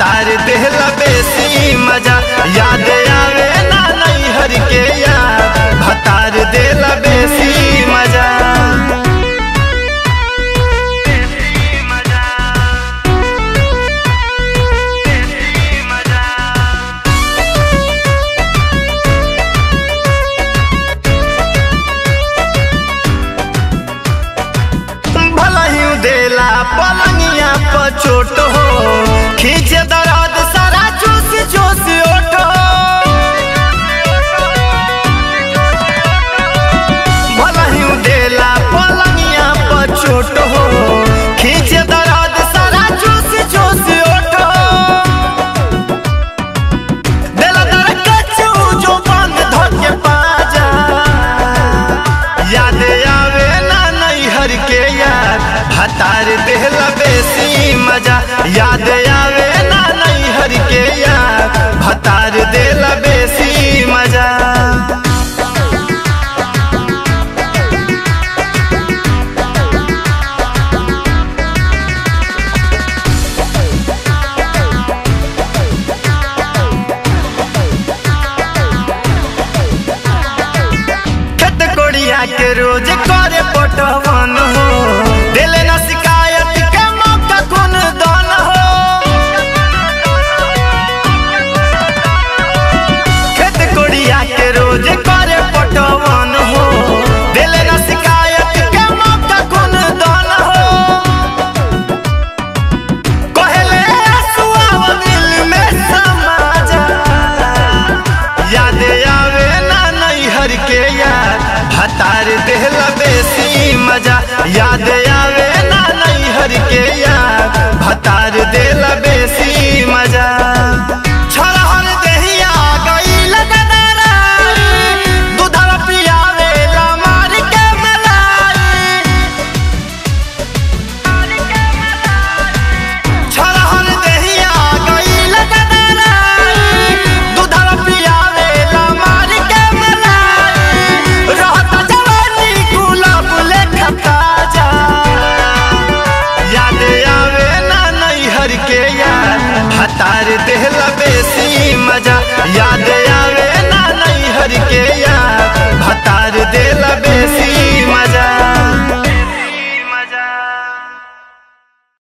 तार देहला बेसी मज़ा। याद आवे ना नहीं हर के याद भतार देला बेसी मज़ा। भला ही देला तार देहल बेसी मज़ा। याद आवे ना नहीं हर के यार। भतार देल बेसी मज़ा। के रोज करे पटवन हो। उतार दे तार देहला